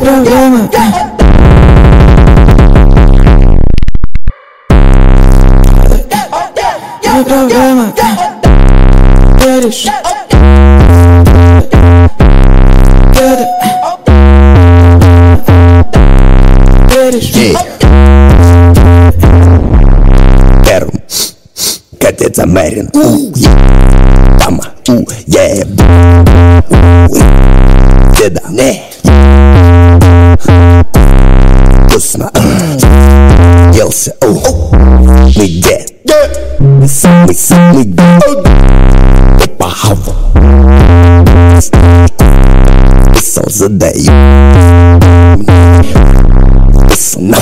программа. Моя программа. Веришь? Это. Веришь? Перм. Катец Америн. Тама. У. Е. Деда. Не. Uh, Deda, né? Kusma, uh. Yelsa, oh. We get. We see, we see, we get. Opa, hava. São Zadeio. Isso não.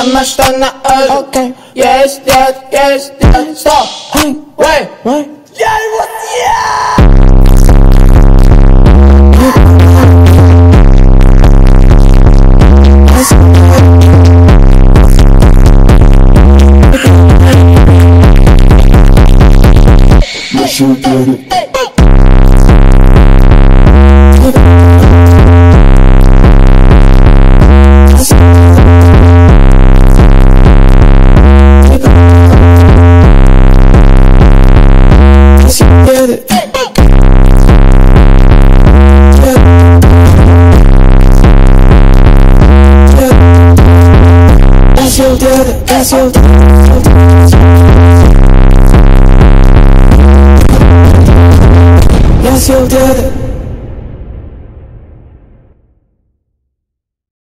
I'ma start uh, Okay. Yes, yes, yes, yes, stop. Hey, Wait, what? yeah, what, Get it. That's your daddy, that's your That's Nasıl yıldırdı